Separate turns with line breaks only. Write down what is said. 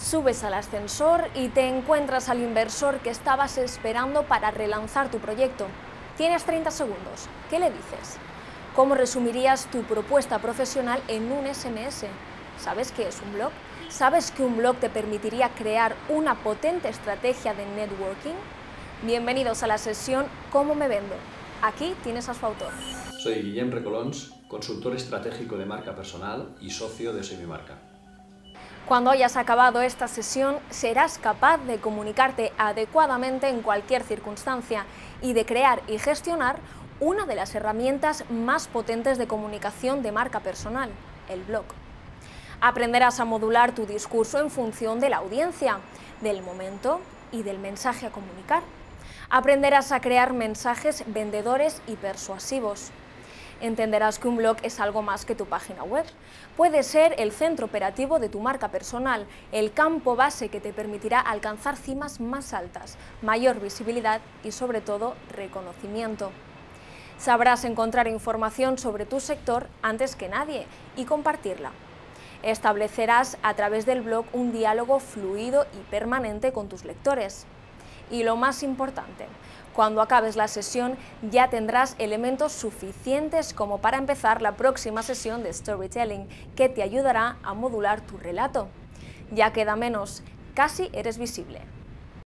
Subes al ascensor y te encuentras al inversor que estabas esperando para relanzar tu proyecto. Tienes 30 segundos. ¿Qué le dices? ¿Cómo resumirías tu propuesta profesional en un SMS? ¿Sabes qué es un blog? ¿Sabes que un blog te permitiría crear una potente estrategia de networking? Bienvenidos a la sesión ¿Cómo me vendo? Aquí tienes a su autor.
Soy Guillem Recolons, consultor estratégico de marca personal y socio de Semimarca.
Cuando hayas acabado esta sesión, serás capaz de comunicarte adecuadamente en cualquier circunstancia y de crear y gestionar una de las herramientas más potentes de comunicación de marca personal, el blog. Aprenderás a modular tu discurso en función de la audiencia, del momento y del mensaje a comunicar. Aprenderás a crear mensajes vendedores y persuasivos entenderás que un blog es algo más que tu página web. Puede ser el centro operativo de tu marca personal, el campo base que te permitirá alcanzar cimas más altas, mayor visibilidad y sobre todo reconocimiento. Sabrás encontrar información sobre tu sector antes que nadie y compartirla. Establecerás a través del blog un diálogo fluido y permanente con tus lectores. Y lo más importante, cuando acabes la sesión ya tendrás elementos suficientes como para empezar la próxima sesión de storytelling que te ayudará a modular tu relato. Ya queda menos, casi eres visible.